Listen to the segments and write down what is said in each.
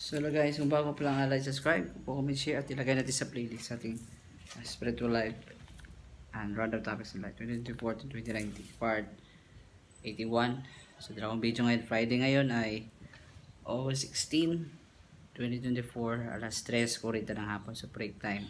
So guys, kung bago pa lang like, subscribe, comment, share at ilagay natin sa playlist sa ating uh, spiritual life and random topics in life 2024 to 2019 part 81. So dalawang video ngayon, Friday ngayon ay August 16, 2024, alas 3, kurita ng hapon sa break time.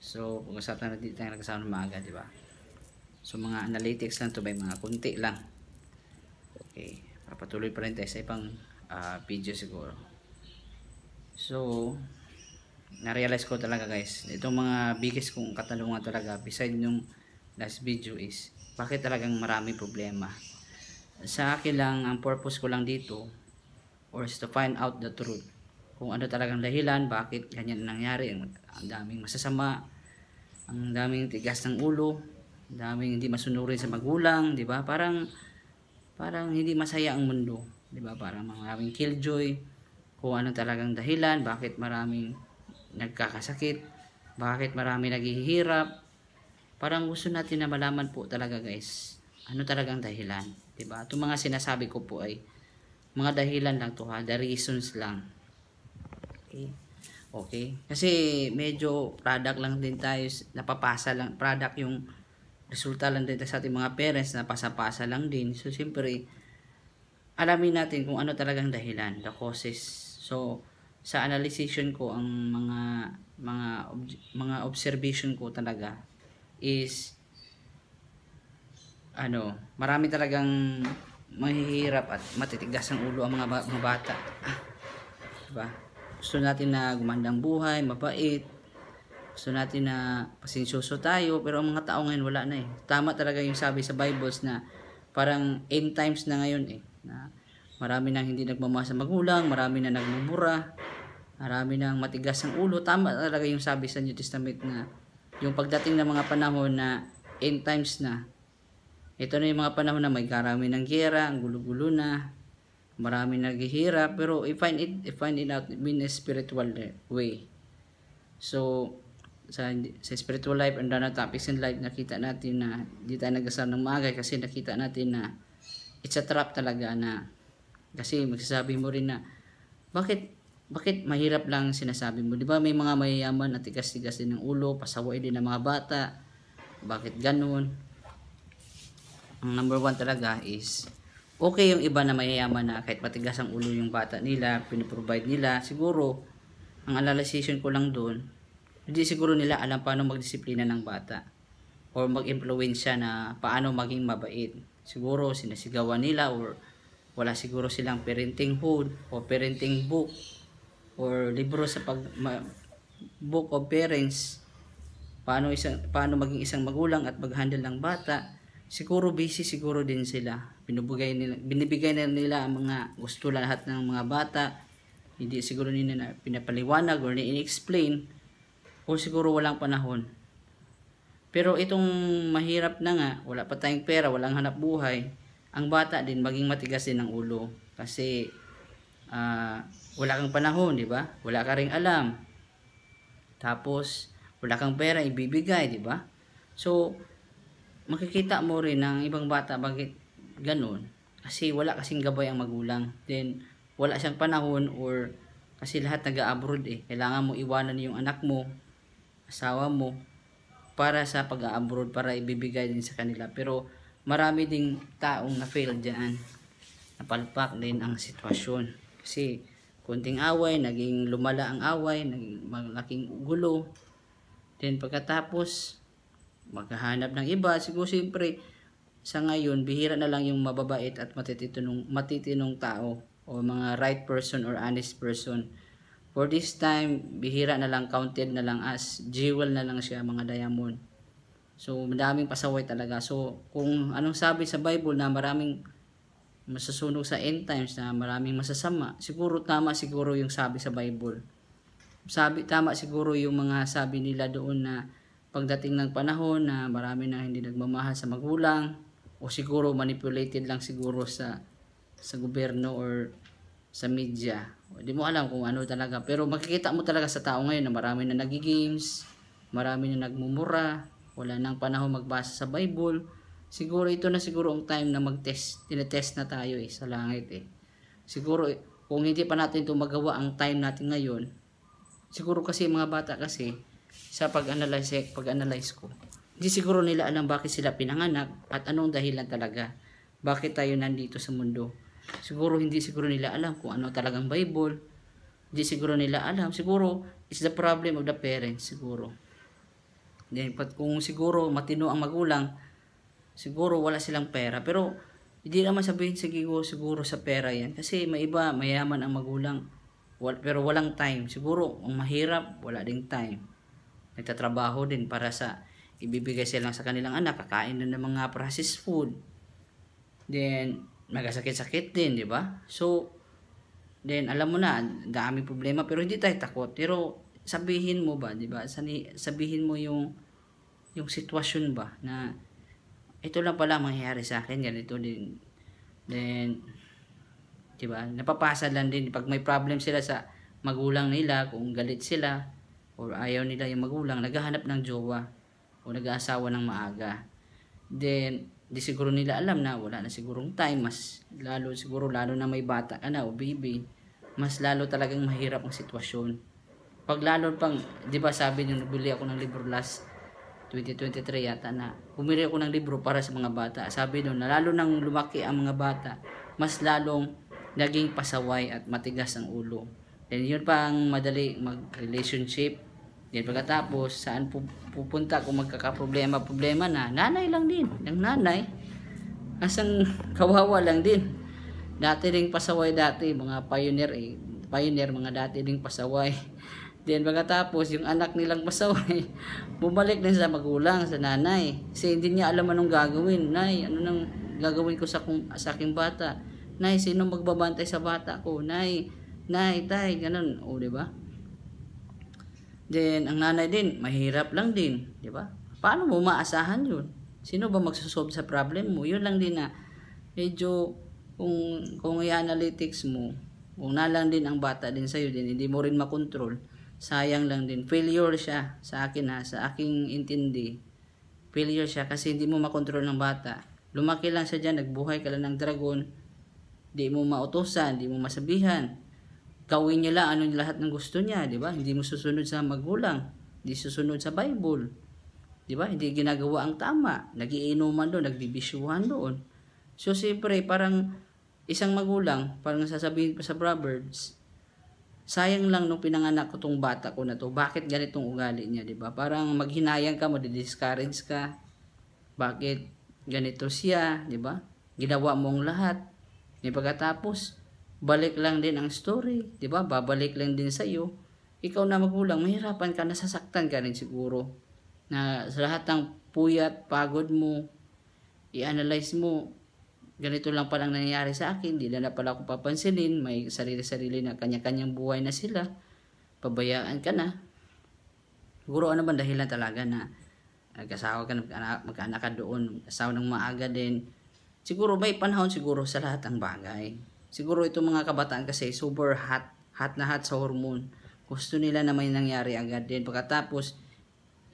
So, pag-usapan natin tayo nagkasama ng maaga, di ba? So, mga analytics lang to ba, mga kunti lang. Okay, papatuloy pa rin tayo sa ibang uh, video siguro. So, na-realize ko talaga guys, itong mga biggest kong katanungan talaga, beside yung last video is, bakit talagang marami problema? Sa akin lang, ang purpose ko lang dito, or is to find out the truth. Kung ano talagang dahilan, bakit ganyan nangyari, ang, ang daming masasama, ang daming tigas ng ulo, ang daming hindi masunurin sa magulang, di ba? Parang, parang hindi masaya ang mundo, di ba? Parang maraming killjoy, kung ano talagang dahilan, bakit maraming nagkakasakit, bakit marami naghihirap. Parang gusto natin na malaman po talaga guys, ano talagang dahilan. ba? Itong mga sinasabi ko po ay mga dahilan lang to ha, the reasons lang. Okay. Okay. Kasi medyo product lang din tayo, napapasa lang, product yung resulta lang din sa ating mga parents, napasa-pasa lang din. So, siyempre, alamin natin kung ano talagang dahilan, the causes. So, sa analyzation ko, ang mga mga mga observation ko talaga is ano, marami talagang mahihirap at matitigas ang ulo ang mga, mga bata. Ah, diba? Gusto natin na gumandang buhay, mabait. Gusto natin na pasensyoso tayo, pero ang mga tao ngayon wala na eh. Tama talaga yung sabi sa Bibles na parang end times na ngayon eh. Na marami nang hindi nagmamahal magulang, marami na nagmumura, marami nang matigas ang ulo. Tama talaga yung sabi sa New Testament na yung pagdating ng mga panahon na end times na, ito na yung mga panahon na may karami ng gera, ang gulo-gulo na, marami naghihirap, pero I find it, I find it out in a spiritual way. So, sa, sa spiritual life and other topics in life, nakita natin na di tayo nagasal ng magay kasi nakita natin na it's a trap talaga na kasi magsasabi mo rin na bakit bakit mahirap lang sinasabi mo? Di ba may mga mayayaman at tigas-tigas din ng ulo, pasaway din ng mga bata. Bakit ganun? ang number one talaga is okay yung iba na mayayaman na kahit matigas ang ulo yung bata nila, pinoprovide nila, siguro ang analyzation ko lang doon, hindi siguro nila alam paano magdisiplina ng bata or mag-impluensya na paano maging mabait. Siguro sinasigawan nila or wala siguro silang parenting hood o parenting book or libro sa pag ma, book of parents paano isang paano maging isang magulang at mag-handle ng bata siguro busy siguro din sila. Binibigay nila, binibigay na nila ang mga gusto lahat ng mga bata. Hindi siguro nila na pinapaliwanag or ni-explain o siguro walang panahon. Pero itong mahirap na nga, wala pa tayong pera, walang hanap buhay, ang bata din maging matigas din ang ulo. Kasi uh, wala kang panahon, di ba? Wala ka ring alam. Tapos, wala kang pera ibibigay, di ba? So, makikita mo rin ng ibang bata bakit ganun. Kasi wala kasing gabay ang magulang. Then, wala siyang panahon or kasi lahat nag-abroad eh. Kailangan mo iwanan yung anak mo, asawa mo, para sa pag-abroad, para ibibigay din sa kanila. Pero, marami ding taong na-fail dyan. Napalpak din ang sitwasyon. Kasi, kunting away, naging lumala ang away, naging malaking gulo. Then, pagkatapos, maghahanap ng iba. Siguro siyempre, sa ngayon, bihira na lang yung mababait at matitinong, matitinong tao o mga right person or honest person. For this time, bihira na lang, counted na lang as jewel na lang siya, mga diamond. So, madaming pasaway talaga. So, kung anong sabi sa Bible na maraming masasunog sa end times na maraming masasama, siguro tama siguro yung sabi sa Bible. Sabi, tama siguro yung mga sabi nila doon na pagdating ng panahon na marami na hindi nagmamahal sa magulang o siguro manipulated lang siguro sa sa gobyerno or sa media. Hindi mo alam kung ano talaga. Pero makikita mo talaga sa tao ngayon na marami na nagigames, marami na nagmumura, wala nang panahon magbasa sa Bible. Siguro ito na siguro ang time na mag-test, tinetest na tayo eh sa langit eh. Siguro kung hindi pa natin ito magawa ang time natin ngayon, siguro kasi mga bata kasi, sa pag-analyze, pag-analyze ko, hindi siguro nila alam bakit sila pinanganak at anong dahilan talaga. Bakit tayo nandito sa mundo. Siguro hindi siguro nila alam kung ano talagang Bible. Hindi siguro nila alam. Siguro, it's the problem of the parents siguro. Then, pat kung siguro matino ang magulang, siguro wala silang pera. Pero, hindi naman sabihin siguro, siguro sa pera yan. Kasi may iba, mayaman ang magulang. Wal, pero walang time. Siguro, ang mahirap, wala ding time. Nagtatrabaho din para sa ibibigay sila sa kanilang anak. Kakain na ng mga processed food. Then, magkasakit-sakit din, di ba? So, then, alam mo na, dami problema. Pero hindi tayo takot. Pero, sabihin mo ba, di ba? Sabihin mo yung yung sitwasyon ba na ito lang pala mangyayari sa akin, ganito din. Then, di ba, napapasa lang din pag may problem sila sa magulang nila, kung galit sila, or ayaw nila yung magulang, naghahanap ng jowa, o nag-aasawa ng maaga. Then, di siguro nila alam na wala na sigurong time, mas lalo siguro, lalo na may bata ka na, o baby, mas lalo talagang mahirap ang sitwasyon. Pag lalo pang, di ba sabi nyo, nabili ako ng libro last 2023 yata na bumili ako ng libro para sa mga bata. Sabi doon na lalo nang lumaki ang mga bata, mas lalong naging pasaway at matigas ang ulo. Then yun pa ang madali mag-relationship. Then pagkatapos, saan pupunta kung magkakaproblema, problema na, nanay lang din. Yung nanay, asang kawawa lang din. Dati ring pasaway dati, mga pioneer eh. Pioneer, mga dati ring pasaway Then pagkatapos, yung anak nilang pasaway, bumalik din sa magulang, sa nanay. Kasi hindi niya alam anong gagawin. Nay, ano nang gagawin ko sa, kung, sa aking bata? Nay, sino magbabantay sa bata ko? Nay, nay, tay, ganun. O, di ba? Then, ang nanay din, mahirap lang din. Di ba? Paano mo maasahan yun? Sino ba magsasolve sa problem mo? Yun lang din na medyo kung, kung i-analytics mo, kung na lang din ang bata din sa'yo din, hindi mo rin makontrol, sayang lang din. Failure siya sa akin ha, sa aking intindi. Failure siya kasi hindi mo makontrol ng bata. Lumaki lang siya dyan, nagbuhay ka lang ng dragon. Hindi mo mautosan, hindi mo masabihan. Gawin niya lang ano lahat ng gusto niya, di ba? Hindi mo susunod sa magulang, hindi susunod sa Bible. Di ba? Hindi ginagawa ang tama. Nagiinuman doon, nagbibisyuhan doon. So, siyempre, parang isang magulang, parang sasabihin pa sa Proverbs, sayang lang nung pinanganak ko tong bata ko na to. Bakit ganitong ugali niya, 'di ba? Parang maghinayang ka, mo discourage ka. Bakit ganito siya, 'di ba? Ginawa mo ang lahat. Di pagkatapos balik lang din ang story, 'di ba? Babalik lang din sa iyo. Ikaw na magulang, mahirapan ka, nasasaktan ka rin siguro. Na sa lahat ng puyat, pagod mo, i-analyze mo, ganito lang palang nangyayari sa akin, hindi na, na pala ako papansinin, may sarili-sarili na kanya-kanyang buhay na sila, pabayaan ka na. Siguro ano ba dahilan talaga na nagkasawa ka, magkaanak, magkaanak ka doon, asawa ng maaga din. Siguro may panahon siguro sa lahat ng bagay. Siguro itong mga kabataan kasi super hot, hot na hot sa hormone. Gusto nila na may nangyari agad din. Pagkatapos,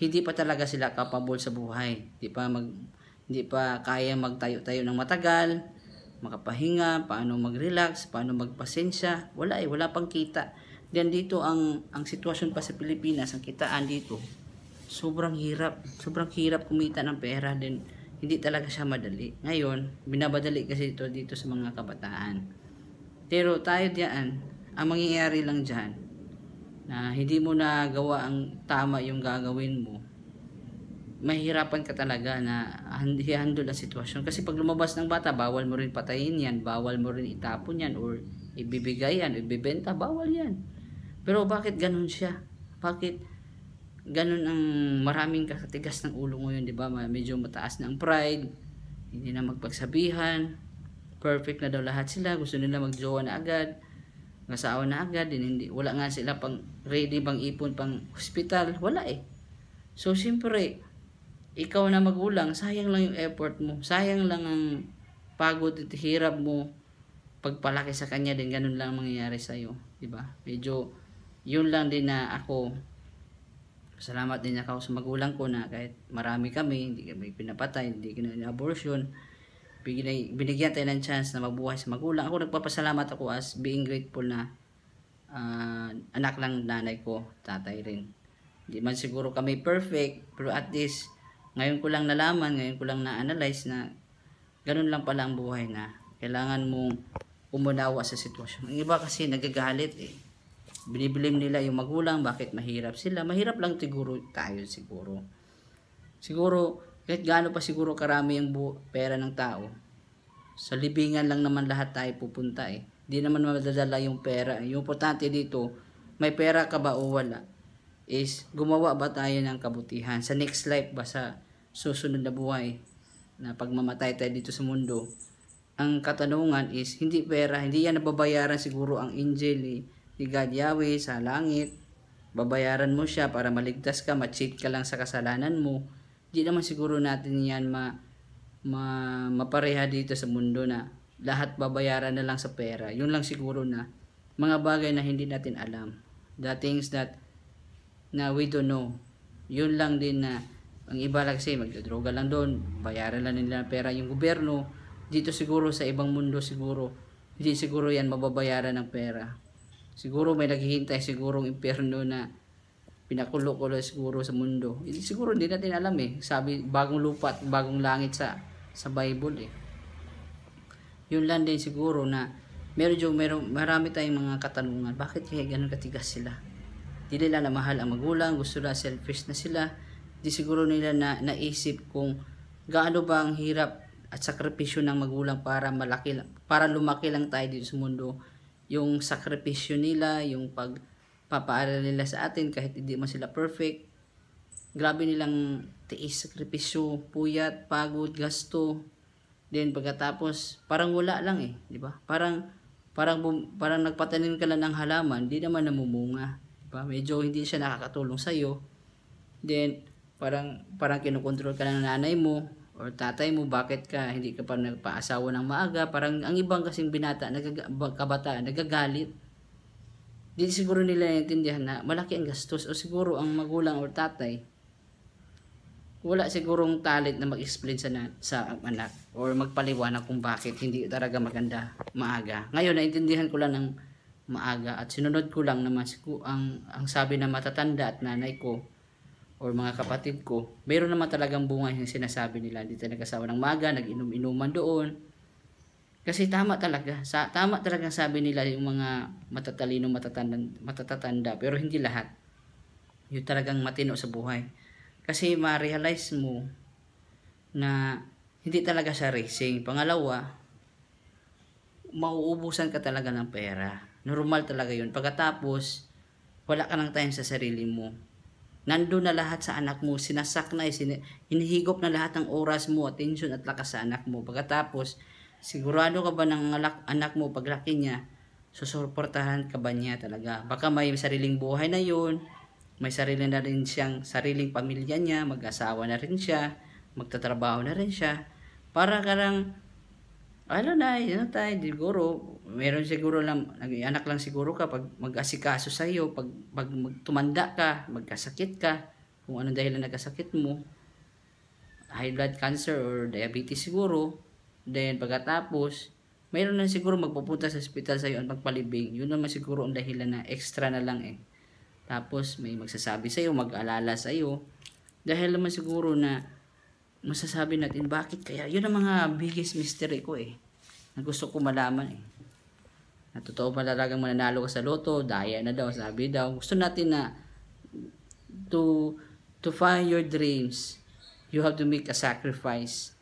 hindi pa talaga sila capable sa buhay. Hindi pa mag hindi pa kaya magtayo-tayo ng matagal, makapahinga, paano mag-relax, paano magpasensya, wala eh, wala pang kita. Then dito ang ang sitwasyon pa sa Pilipinas, ang kitaan dito, sobrang hirap, sobrang hirap kumita ng pera din hindi talaga siya madali. Ngayon, binabadali kasi ito dito sa mga kabataan. Pero tayo diyan, ang mangyayari lang diyan na hindi mo na gawa ang tama yung gagawin mo, mahirapan ka talaga na i-handle ang sitwasyon. Kasi pag lumabas ng bata, bawal mo rin patayin yan, bawal mo rin itapon yan, or ibibigay yan, ibibenta, bawal yan. Pero bakit ganun siya? Bakit ganun ang maraming kakatigas ng ulo ngayon, di ba? Medyo mataas na ang pride, hindi na magpagsabihan, perfect na daw lahat sila, gusto nila magjowa na agad, asawa na agad, din hindi, wala nga sila pang ready bang ipon pang hospital, wala eh. So, siyempre, ikaw na magulang, sayang lang yung effort mo. Sayang lang ang pagod at hirap mo pagpalaki sa kanya din ganun lang mangyayari sa iyo, 'di ba? Medyo yun lang din na ako salamat din ako sa magulang ko na kahit marami kami, hindi kami pinapatay, hindi kami abortion. Binigyan, binigyan tayo ng chance na mabuhay sa magulang. Ako nagpapasalamat ako as being grateful na uh, anak lang nanay ko, tatay rin. Hindi man siguro kami perfect, pero at least ngayon ko lang nalaman, ngayon ko lang na-analyze na ganun lang pala ang buhay na kailangan mong umunawa sa sitwasyon. Ang iba kasi nagagalit eh. Binibilim nila yung magulang, bakit mahirap sila. Mahirap lang siguro tayo siguro. Siguro, kahit gaano pa siguro karami yung pera ng tao, sa libingan lang naman lahat tayo pupunta eh. Di naman madadala yung pera. Yung importante dito, may pera ka ba o wala? Is, gumawa ba tayo ng kabutihan? Sa next life ba? Sa susunod na buhay? Na pagmamatay tayo dito sa mundo? Ang katanungan is, hindi pera, hindi yan nababayaran siguro ang angel ni, ni God Yahweh sa langit. Babayaran mo siya para maligtas ka, ma-cheat ka lang sa kasalanan mo di naman siguro natin yan ma, ma mapareha dito sa mundo na lahat babayaran na lang sa pera. Yun lang siguro na mga bagay na hindi natin alam. The things that na we don't know. Yun lang din na ang iba lang kasi magdodroga lang doon, bayaran lang nila pera yung gobyerno. Dito siguro sa ibang mundo siguro, hindi siguro yan mababayaran ng pera. Siguro may naghihintay sigurong impyerno na pinakulo-kulo siguro sa mundo. Hindi siguro hindi natin alam eh. Sabi bagong lupa at bagong langit sa sa Bible eh. Yun lang din siguro na jo meron marami tayong mga katanungan. Bakit kaya ganun katigas sila? Di nila na mahal ang magulang, gusto na selfish na sila. Di siguro nila na naisip kung gaano ba ang hirap at sakripisyo ng magulang para malaki para lumaki lang tayo dito sa mundo. Yung sakripisyo nila, yung pag papaaral nila sa atin kahit hindi man sila perfect. Grabe nilang tiis, sakripisyo, puyat, pagod, gasto. Then pagkatapos, parang wala lang eh, di ba? Parang parang parang nagpatanim ka lang ng halaman, di naman namumunga, di ba? Medyo hindi siya nakakatulong sa iyo. Then parang parang kinokontrol ka ng nanay mo or tatay mo, bakit ka hindi ka pa nagpaasawa ng maaga? Parang ang ibang kasing binata, nagag kabataan, nagagalit Di siguro nila naintindihan na malaki ang gastos o siguro ang magulang o tatay wala sigurong talent na mag-explain sa, na, sa anak or magpaliwanag kung bakit hindi talaga maganda maaga. Ngayon, naintindihan ko lang ng maaga at sinunod ko lang naman ang, ang sabi na matatanda at nanay ko or mga kapatid ko, mayroon naman talagang bunga yung sinasabi nila. Hindi talaga nagkasawa ng maga, nag-inom-inuman doon, kasi tama talaga. Sa, tama talaga sabi nila yung mga matatalino, matatanda, matatatanda. Pero hindi lahat. Yung talagang matino sa buhay. Kasi ma-realize mo na hindi talaga siya racing. Pangalawa, mauubusan ka talaga ng pera. Normal talaga yun. Pagkatapos, wala ka ng time sa sarili mo. Nandun na lahat sa anak mo, sinasak na, sin- hinihigop na lahat ng oras mo, attention at lakas sa anak mo. Pagkatapos, Sigurado ka ba ng anak mo paglaki niya, susuportahan ka ba niya talaga? Baka may sariling buhay na yun, may sarili na rin siyang sariling pamilya niya, mag-asawa na rin siya, magtatrabaho na rin siya. Para karang, ano na, yun tayo, siguro, meron siguro lang, anak lang siguro ka pag mag-asikaso sa iyo, pag, pag tumanda ka, magkasakit ka, kung anong dahilan nagkasakit mo, high blood cancer or diabetes siguro, Then, pagkatapos, mayroon na siguro magpupunta sa hospital sa iyo at magpalibing. Yun naman siguro ang dahilan na extra na lang eh. Tapos, may magsasabi sa iyo, mag-alala sa iyo. Dahil naman siguro na masasabi natin, bakit kaya? Yun ang mga biggest mystery ko eh. Na gusto ko malaman eh. Na totoo pa talagang mananalo ka sa loto, daya na daw, sabi daw. Gusto natin na to to find your dreams, you have to make a sacrifice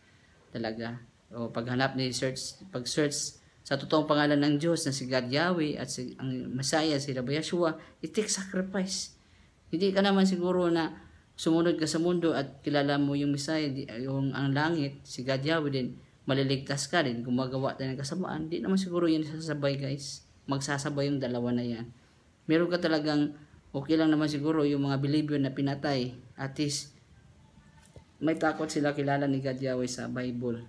talaga o paghanap ni search pag search sa totoong pangalan ng Diyos na si God Yahweh at si ang Messiah si Rabbi Yeshua it takes sacrifice hindi ka naman siguro na sumunod ka sa mundo at kilala mo yung Messiah yung ang langit si God Yahweh din maliligtas ka din gumagawa tayo ng kasamaan. Hindi naman siguro yan sasabay guys. Magsasabay yung dalawa na yan. Meron ka talagang okay lang naman siguro yung mga believer na pinatay. At least may takot sila kilala ni God Yahweh sa Bible.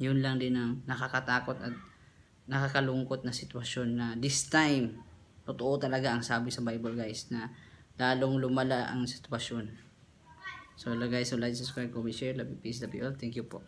Yun lang din ang nakakatakot at nakakalungkot na sitwasyon na this time, totoo talaga ang sabi sa Bible guys na lalong lumala ang sitwasyon. So guys, so like, subscribe, comment, share, love you, peace, love you all. Thank you po.